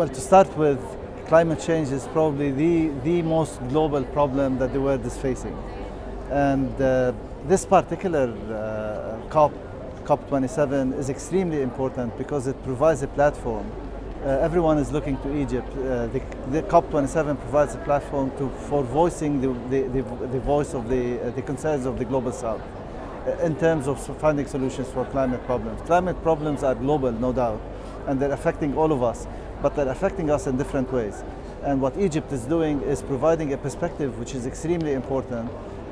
well, to start with, climate change is probably the, the most global problem that the world is facing. And uh, this particular uh, COP, COP27, is extremely important because it provides a platform. Uh, everyone is looking to Egypt. Uh, the, the, COP27 provides a platform to, for voicing the, the, the, voice of the, uh, the concerns of the global south uh, in terms of finding solutions for climate problems. Climate problems are global, no doubt, and they're affecting all of us, but they're affecting us in different ways. And what Egypt is doing is providing a perspective which is extremely important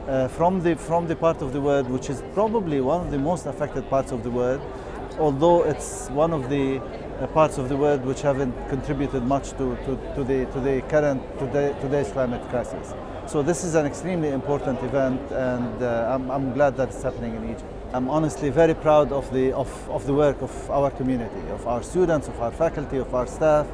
uh, from, the, from the part of the world which is probably one of the most affected parts of the world, although it's one of the uh, parts of the world which haven't contributed much to, to, to, the, to the current, today, today's climate crisis. So this is an extremely important event and uh, I'm, I'm glad that it's happening in Egypt. I'm honestly very proud of the, of, of the work of our community, of our students, of our faculty, of our staff,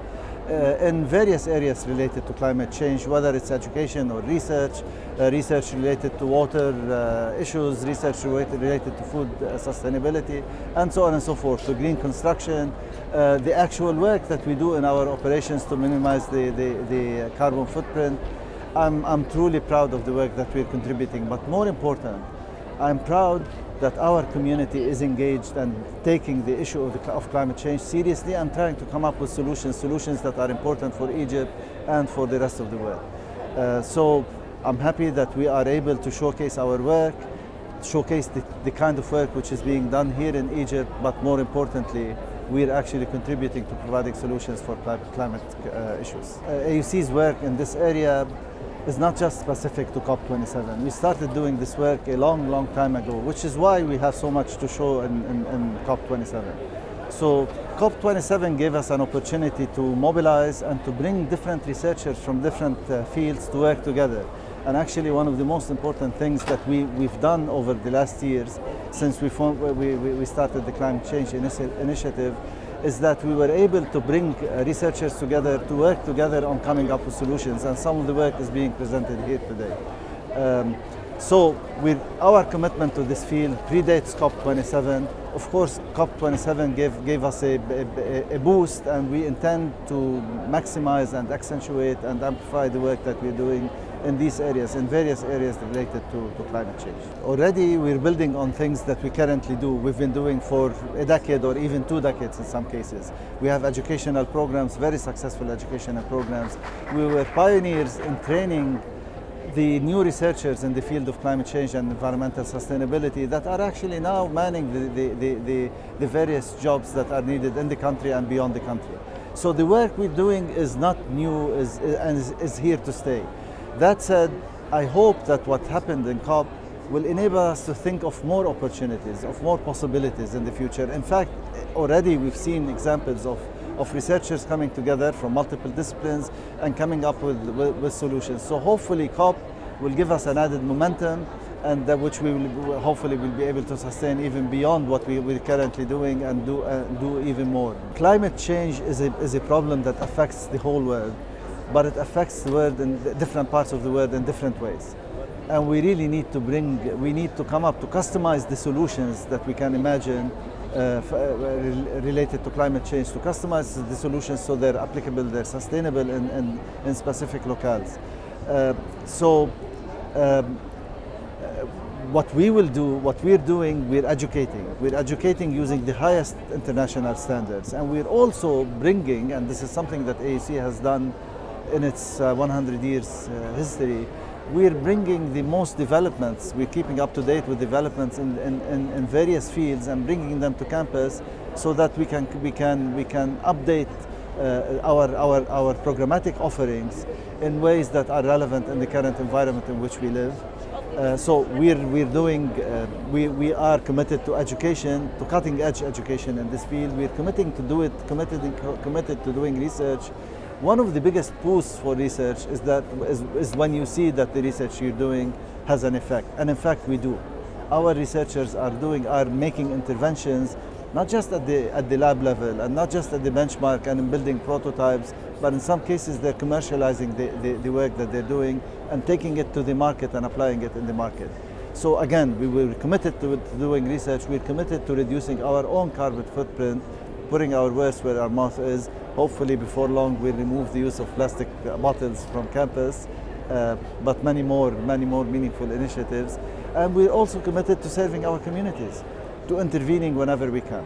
uh, in various areas related to climate change, whether it's education or research, uh, research related to water uh, issues, research related, related to food uh, sustainability, and so on and so forth, to green construction, uh, the actual work that we do in our operations to minimize the, the, the carbon footprint. I'm, I'm truly proud of the work that we're contributing, but more important, I'm proud that our community is engaged and taking the issue of, the, of, climate change seriously and trying to come up with solutions, solutions that are important for Egypt and for the rest of the world. Uh, so I'm happy that we are able to showcase our work, showcase the, the kind of work which is being done here in Egypt, but more importantly, we're actually contributing to providing solutions for climate uh, issues. Uh, AUC's work in this area is not just specific to COP27. We started doing this work a long, long time ago, which is why we have so much to show in, in, in COP27. So COP27 gave us an opportunity to mobilize and to bring different researchers from different uh, fields to work together. And actually one of the most important things that we, we've done over the last years since we, formed, we, we started the Climate Change Initiative is that we were able to bring uh, researchers together to work together on coming up with solutions and some of the work is being presented here today. Um, so with our commitment to this field predates COP27. Of course, COP27 gave, gave us a, a, a, boost and we intend to maximize and accentuate and amplify the work that we're doing in these areas, in various areas related to, to climate change. Already we're building on things that we currently do. We've been doing for a decade or even two decades in some cases. We have educational programs, very successful educational programs. We were pioneers in training the new researchers in the field of climate change and environmental sustainability that are actually now manning the, the, the, the, various jobs that are needed in the country and beyond the country. So the work we're doing is not new is, and is, is here to stay. That said, I hope that what happened in COP will enable us to think of more opportunities, of more possibilities in the future. In fact, already we've seen examples of, of researchers coming together from multiple disciplines and coming up with, with, with solutions. So hopefully COP will give us an added momentum and which we will hopefully will be able to sustain even beyond what we, we're currently doing and do, uh, do even more. Climate change is a, is a problem that affects the whole world but it affects the world in different parts of the world in different ways. And we really need to bring, we need to come up to customize the solutions that we can imagine uh, uh related to climate change, to customize the solutions so they're applicable, they're sustainable in, in, in specific locales. Uh, so um, what we will do, what we're doing, we're educating. We're educating using the highest international standards. And we're also bringing, and this is something that AUC has done in its uh, 100 years uh, history, we're bringing the most developments, we're keeping up to date with developments in, in, in, various fields and bringing them to campus so that we can, we can, we can update uh, our, our, our programmatic offerings in ways that are relevant in the current environment in which we live. Uh, so we're, we're doing, uh, we, we are committed to education, to cutting edge education in this field. We're committing to do it, committed, committed to doing research one of the biggest boosts for research is that is, is when you see that the research you're doing has an effect, and in fact we do. Our researchers are doing are making interventions not just at the at the lab level and not just at the benchmark and in building prototypes, but in some cases they're commercializing the, the, the work that they're doing and taking it to the market and applying it in the market. So again, we were committed to, to doing research. We're committed to reducing our own carbon footprint putting our words where our mouth is. Hopefully, before long, we'll remove the use of plastic bottles from campus, uh, but many more, many more meaningful initiatives. And we're also committed to serving our communities, to intervening whenever we can.